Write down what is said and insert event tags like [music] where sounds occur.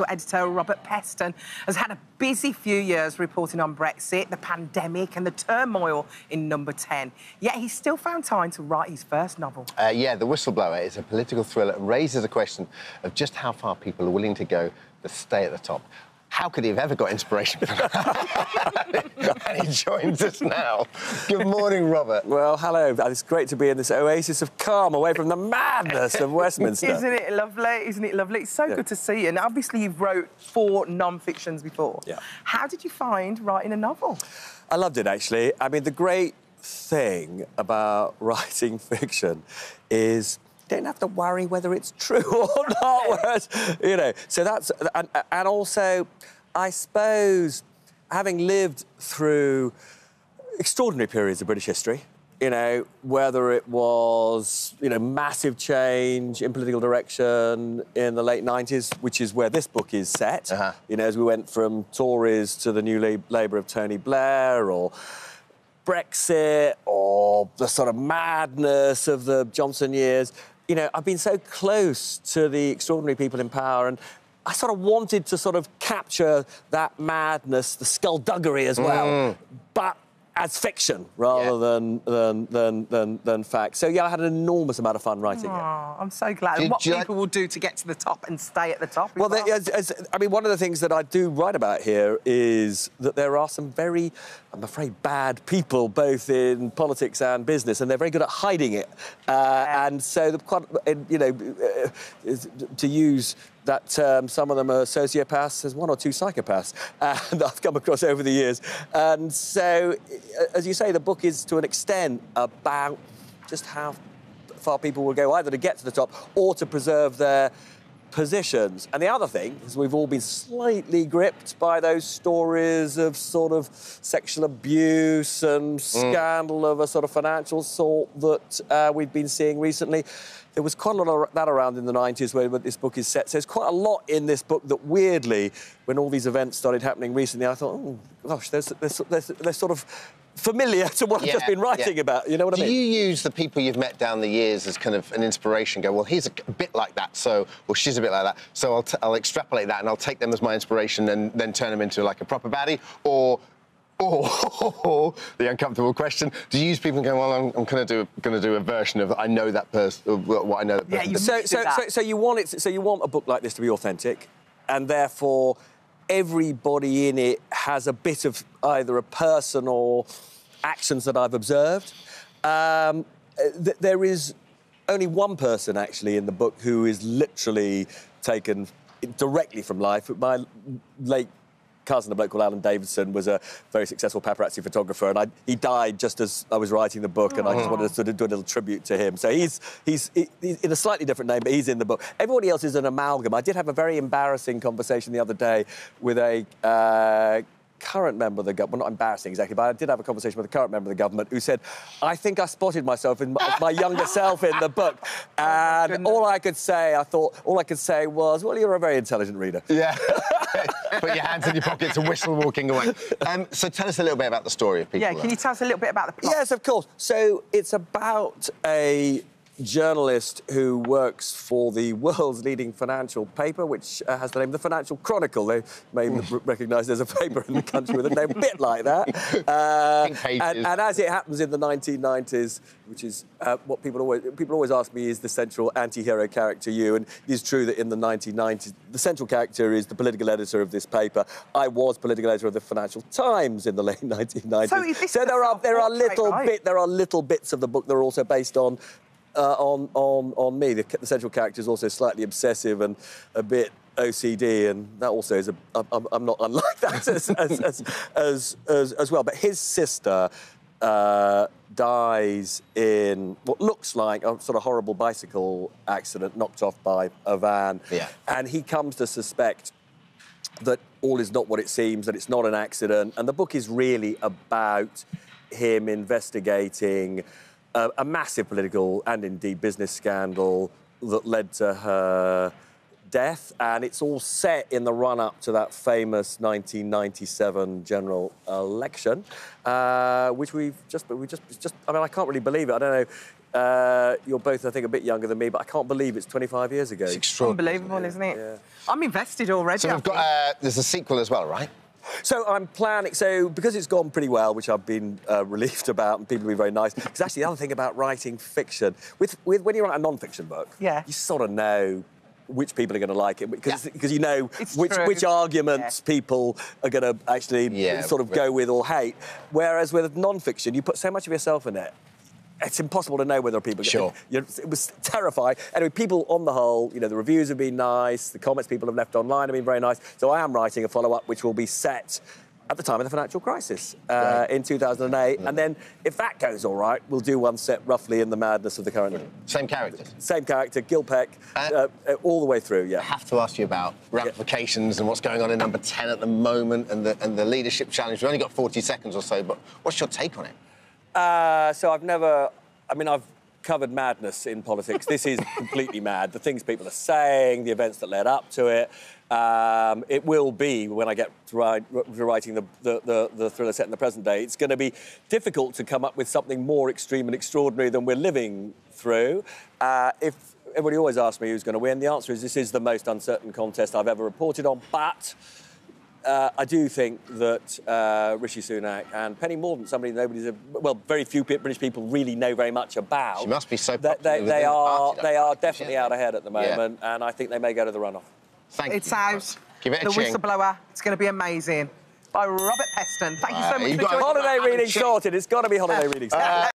political editor Robert Peston has had a busy few years reporting on Brexit, the pandemic, and the turmoil in Number 10. Yet he's still found time to write his first novel. Uh, yeah, The Whistleblower is a political thriller that raises a question of just how far people are willing to go to stay at the top how could he have ever got inspiration for that? [laughs] and he joins us now. Good morning, Robert. Well, hello. It's great to be in this oasis of calm away from the madness of Westminster. [laughs] Isn't it lovely? Isn't it lovely? It's so yeah. good to see you. And obviously, you've wrote four non-fictions before. Yeah. How did you find writing a novel? I loved it, actually. I mean, the great thing about [laughs] writing fiction is don't have to worry whether it's true [laughs] or not. You know, so that's and, and also, I suppose, having lived through extraordinary periods of British history, you know, whether it was, you know, massive change in political direction in the late 90s, which is where this book is set, uh-huh. you know, as we went from Tories to the new Labour of Tony Blair, or Brexit, or the sort of madness of the Johnson years you know, I've been so close to the extraordinary people in power and I sort of wanted to sort of capture that madness, the skullduggery as well. Mm. But as fiction rather yeah. than, than, than, than, than fact. So, yeah, I had an enormous amount of fun writing oh, it. I'm so glad. Did, what people like... will do to get to the top and stay at the top. Well, well. They, as, as, I mean, one of the things that I do write about here is that there are some very, I'm afraid, bad people, both in politics and business, and they're very good at hiding it. Uh, yeah. And so, the, you know, uh, to use that term. Some of them are sociopaths. There's one or two psychopaths [laughs] uh, that I've come across over the years. And so, uh, as you say, the book is to an extent about just how far people will go either to get to the top or to preserve their positions. And the other thing is we've all been slightly gripped by those stories of sort of sexual abuse and mm. scandal of a sort of financial sort that uh, we've been seeing recently. There was quite a lot of that around in the 90s where this book is set. So there's quite a lot in this book that weirdly, when all these events started happening recently, I thought, oh, gosh, there's, there's, there's, there's sort of familiar to what yeah, I've just been writing yeah. about. You know what Do I mean? Do you use the people you've met down the years as kind of an inspiration? Go, well, he's a bit like that, so, or she's a bit like that, so I'll, t- I'll extrapolate that and I'll take them as my inspiration and then turn them into like a proper baddie, or or [laughs] the uncomfortable question: Do you use people and go, "Well, I'm, I'm going to do going to do a version of I know that person, uh, what I know that person." Yeah, you so, so, so, so, you want it. So you want a book like this to be authentic, and therefore everybody in it has a bit of either a person or actions that I've observed. Um, th- there is only one person actually in the book who is literally taken directly from life. My late cousin, a bloke called Alan Davidson, was a very successful paparazzi photographer, and I, he died just as I was writing the book, and I just wanted to sort of do a little tribute to him. So he's, he's, he's in a slightly different name, but he's in the book. Everybody else is an amalgam. I did have a very embarrassing conversation the other day with a uh, current member of the government, well, not embarrassing exactly, but I did have a conversation with a current member of the government who said, I think I spotted myself in my, my younger self in the [laughs] book. Oh, and oh all I could say, I thought, all I could say was, well, you're a very intelligent reader. Yeah. [laughs] Put your hands in your pockets and whistle walking away. Um, so tell us a little bit about the story of people. Yeah, can you tell us a little bit about the plot? Yes, of course. So it's about a journalist who works for the world's leading financial paper, which uh, has the name The Financial Chronicle. They may recognise there's a paper in the country with a name a bit like that. [laughs] Uh, and, and, as it happens in the 1990s, which is uh, what people always people always ask me is the central anti-hero character you, and it is true that in the 1990s the central character is the political editor of this paper. I was political editor of the Financial Times in the late 1990s. So, so there are there are little right? bit there are little bits of the book that are also based on uh, on, on, on me. The, the, central character is also slightly obsessive and a bit OCD, and that also is a. I'm, I'm not unlike [laughs] that as, as, as, as, as, as well. But his sister uh, dies in what looks like a sort of horrible bicycle accident, knocked off by a van. Yeah. And he comes to suspect that all is not what it seems, that it's not an accident. And the book is really about him investigating a, a massive political and indeed business scandal that led to her death, and it's all set in the run up to that famous 1997 general election, uh, which we've just, But we just, just, I mean, I can't really believe it. I don't know Uh, you're both, I think, a bit younger than me, but I can't believe it's 25 years ago. It's extraordinary. Unbelievable, isn't it? Yeah. I'm invested already. So I we've got, uh, there's a sequel as well, right? So I'm planning. So because it's gone pretty well, which I've been uh, [laughs] relieved about, and people have been very nice. Because actually, the other thing about writing fiction, with, with when you write a non-fiction book, Yeah. you sort of know which people are going to like it because Yeah. because you know It's which true. which arguments people are going to actually Yeah, sort of right. go with or hate. Whereas with non-fiction, you put so much of yourself in it. It's impossible to know whether people. Sure. Know, it was terrifying. Anyway, people on the whole, you know, the reviews have been nice. The comments people have left online have been very nice. So I am writing a follow-up, which will be set at the time of the financial crisis uh, Right. in 2008. And then, if that goes all right, we'll do one set roughly in the madness of the current. Same characters. Same character, Gil Peck, Uh, uh, uh, all the way through. I Yeah. have to ask you about ramifications and what's going on in number 10 at the moment and the, and the leadership challenge. We've only got 40 seconds or so, but what's your take on it? Uh, so I've never. I mean, I've covered madness in politics. This is [laughs] completely mad. The things people are saying, the events that led up to it. Um, it will be when I get to, write, to writing the, the, the, the thriller set in the present day. It's going to be difficult to come up with something more extreme and extraordinary than we're living through. Uh, if everybody always asks me who's going to win, the answer is this is the most uncertain contest I've ever reported on. But uh, I do think that uh, Rishi Sunak and Penny Mordaunt, somebody nobody's, well, very few British people really know very much about. She must be so They, popular they, within they the are, party, they are definitely out ahead at the Yeah. moment, and I think they may go to the runoff. Thank It's you. out. Give it a the ching. Whistleblower. It's going to be amazing. By Robert Peston. Thank you so Uh, much you've for got a- joining. Holiday reading ching. sorted. It's got to be holiday reading sorted.